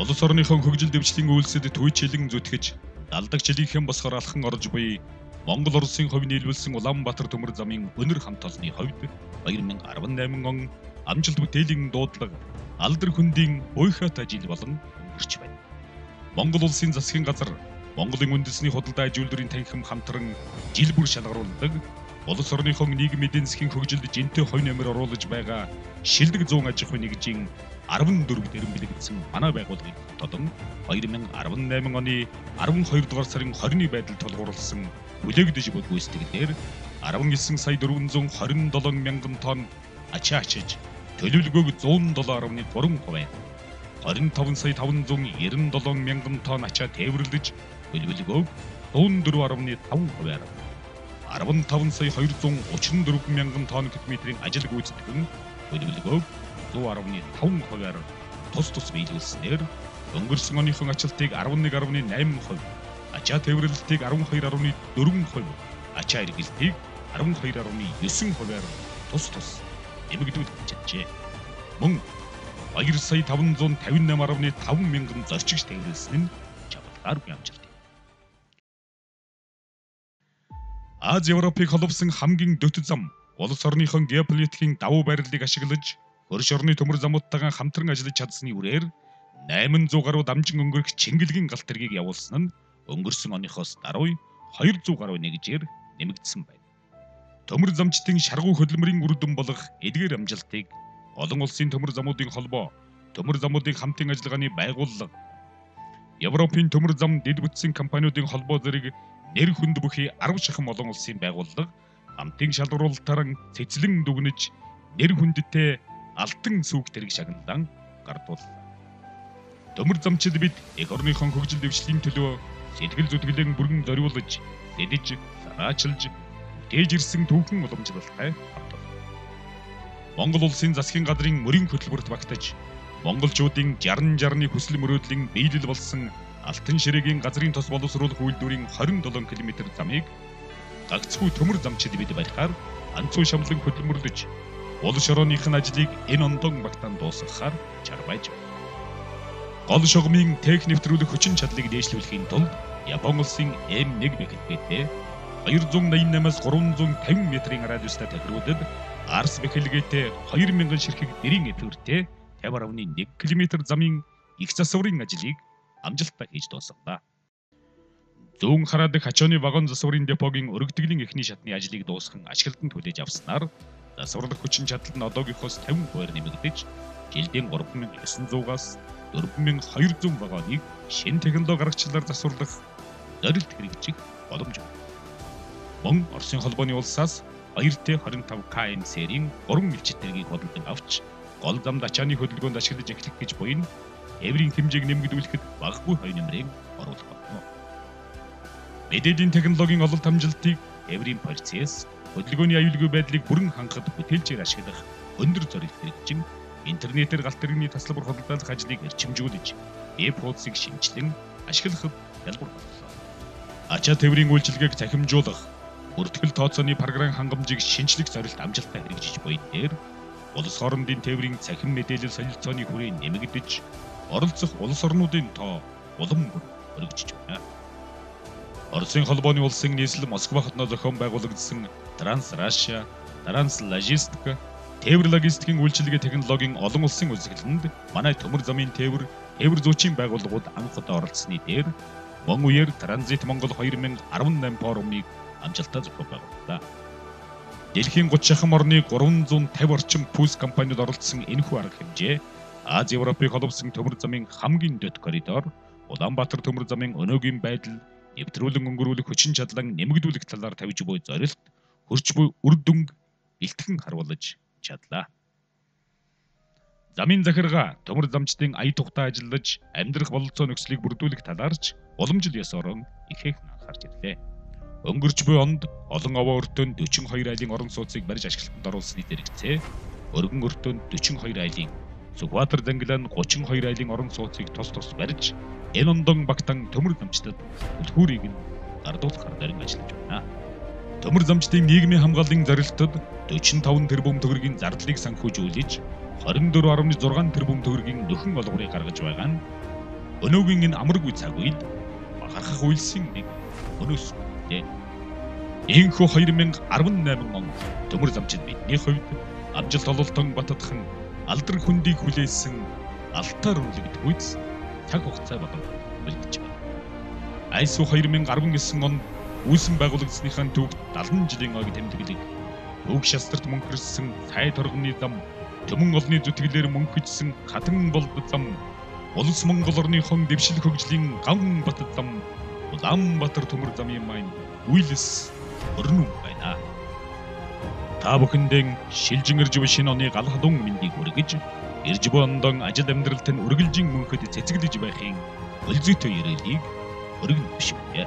Улс орныхон хөгжил дэвшлийн үйлсэд төвчлэн зүтгэж, далдаг жилийнхэн босгоор алхан орж буй Монгол Улсын хувь нийлүүлсэн Улаанбаатар төмөр замын өнөр хамт олонны хувьд 2018 он амжилт бүтээлийн дуудлага алдар хөндийн буйхат ажил болон өнгөрч байна. Монгол Улсын засгийн газар Монголын үндэсний худалдаа аж үйлдвэрийн танхим хамтран жил бүр шалгаруулдаг улс орныхон нийгэм эдийн засгийн хөгжилд жинтэй хувь нэмэр оруулж байгаа шилдэг 100 аж ахуйн нэгжийн 14 дэрэн бэлэгдсэн манай байгууллагын тодон 2018 оны 12 дугаар сарын 20-ны байдал тулгуурласан бүлэг дэжиг үйлстэглэлээр 19 сая 427 мянган тонн ачаа ачиж төлөвлөгөөг 107.3%, 25 сая 597 мянган тонн ачаа тээвэрлэж төлөвлөгөөг 104.5%-аар 15 сая 234 мянган тонн километрийн ажил гүйцэтгэн төлөвлөгөөг 1.5% 100.5%-аар тус тус биелүүлснээр өнгөрсөн оныхон ачаалтыг 11.8%, ачаа тээвэрлэлтийг 12.4%, ачаа эргэлтийг 12.9%-аар тус тус нэмэгдүүлж чаджээ. Мөн 2 сая 558.5 мянган зорчигч тээвэрлсэн нь чамдлаар бямжилт. Аз Европыг холбосон хамгийн дөт зам улс орныхон геополитикийн давуу байрлалыг ашиглаж хөрш орны төмөр замуудтайгаа хамтран ажиллаж чадсны үрээр 800 гаруй дамжин өнгөрөх Чингэлгийн галт тэргийг явуулсан нь өнгөрсөн оныхоос даруй 200 гаруй нэгжээр нэмэгдсэн байна. Төмөр замчдын шаргуу хөдөлмөрийн үр дүн болох эдгээр амжилтыг олон улсын төмөр замуудын холбоо, төмөр замуудын хамтын ажиллагааны байгууллага, Европын төмөр зам дэд бүтцийн компаниудын холбоо зэрэг нэр хүнд бүхий 10 шахам олон улсын байгууллага хамтын шалгаруулалтаар цэцлэн дүгнэж нэр хүндтэй алтан сүг тэрэг шагналан гардууллаа. Төмөр замчид бид эх орныхон хөгжил дэвшлийн төлөө сэтгэл зүтгэлэн бүрэн зориулж, сэдэж, санаачилж, тээж ирсэн түүхэн уламжлалтай хамтар. Монгол улсын засгийн газрын мөрийн хөтөлбөрт багтаж, монголчуудын 60 60-ны хүсэл мөрөөдлийн биелэл болсон Алтан ширээгийн газрын тос боловсруулах үйлдвэрийн 27 км замыг гагцхүү төмөр замчид бид барихаар анцуу шамлан хөдөлмөрлөж улс орооных нь ажлыг энэ ондон багтаан дуусгахаар чарбайж байна. Гол шугамын тех нэвтрүүлэх хүчин чадлыг дээшлүүлэхийн тулд Япон улсын M1 бэхэлгээтэй 288-аас 350 метрийн радиустай тахируулад Арс бэхэлгээтэй 2000 ширхэг нэрийн эвтэртэй 50.1 км замын их засварын ажлыг амжилттай хийж дуусгана. Зүүн хараадаг хачооны вагон засварын депогийн өргөдгөлийн эхний шатны ажлыг дуусган ашиглалтанд хүлээж авснаар засварлах хүчин чадал нь одоогийнхоос 50%-аар нэмэгдэж жилдийн 3900-аас 4200 вагоныг шин технологи аргачлалаар засварлах зорилт хэрэгжих боломж байна. Мөн Оросын холбооны улсаас 2Т25 КМ серийн 3 мэлчитэргийг худалдан авч гол замд ачааны хөдөлгөөнд ашиглаж эхлэх гэж буйн эврийн хэмжээг нэмэгдүүлэхэд баггүй хоёр нэмрийг оруулах болно. Мэдээллийн технологийн ололт амжилтыг эврийн процесс хөдөлгөөний аюулгүй байдлыг бүрэн хангахад бүтээлчээр ашиглах өндөр зорилт хэрэгжин интернетээр галт тэрэгний таслбар худалдаалах ажлыг эрчимжүүлж, веб хуудсыг шинжилэн ашиглахад ялбар боллоо. Ачаа тээврийн үйлчилгээг цахимжуулах, бүртгэл тооцооны програм хангамжийг шинжлэх зорилт амжилттай хэрэгжиж буй дээр улс хоорондын тээврийн цахим мэдээлэл солилцооны хүрээ нэмэгдэж оролцох улс орнуудын тоо улам бүр өргөжж байна. Оросын холбооны улсын нийслэл Москва хотноо зохион байгуулагдсан Транс Раша, Транс Логистик, тээвэр логистикийн үйлчилгээ технологийн олон улсын үзэсгэлэнд манай төмөр замын тээвэр тээвэр зүүчийн байгууллагууд анх удаа оролцсны дээр мөн үеэр Транзит Монгол 2018 форумыг амжилттай зохион байгууллаа. Дэлхийн 30 шахам орны 350 орчим пүүс компаниуд оролцсон энэхүү арга хэмжээ Аз Европыг холбосон төмөр замын хамгийн дэд коридор Улаанбаатар төмөр замын өнөөгийн байдал нэвтрүүлэн өнгөрүүлэх хүчин чадлан нэмэгдүүлэх талаар тавьж буй зорилт хөрч буй үр дүн бэлтгэн харуулж чадлаа. Замын захиргаа төмөр замчдын ая тухтай ажиллаж амьдрах бололцоо нөхцөлийг бүрдүүлэх талаарч уламжил ёсорон ихэнх анхаарч ирлээ. Өнгөрч буй онд олон овоо өртөнд 42 айлын орон сууцыг барьж ашиглалтанд оруулсны дэрэгцээ өргөн өртөнд 42 айлын Сүхбаатар зангилаан 32 айлын орон сууцыг тус тус барьж энэ ондон багтан төмөр замчдад үлхүүрийг нь гардуулахар дарин ажиллаж байна. Төмөр замчдын нийгмийн хамгааллын зорилтод 45 тэрбум төгрөгийн зардлыг санхүүжүүлж 24.6 тэрбум төгрөгийн нөхөн олгорыг гаргаж байгаа нь Өнөөгийн энэ амаргүй цаг үед бахархах үйлсийн нэг өнөөс дээ. Инхүү 2018 он төмөр замчид бидний хувьд амжилт ололтон баттадхан алдар хөндийг хүлээсэн алтаар үнэлэгдмүйц цаг хугацаа болон бэлдэж байна. ISO 2019 онд үүсэн байгуулагдсныхаа төвд 70 жилийн ог тэмдэглэг өг шастарт мөнхөрсөн цай торгоны зам төмөн олны зүтгэлээр мөнхөжсөн хатан болд зам улс Монгол орныхон дэвшил хөгжлийн ган бат зам Улаанбаатар төмөр замын маань үйлс өрнүн байна. Та бүхэндээ шилжин ирж буй шинэ оны гал хадун мэндийг хүргэж ирж буй ондон ажил амьдралд нь үргэлжин мөнхөд цэцэглэж байхын өлзөйтэй ярэлийг өргөн бишвэ.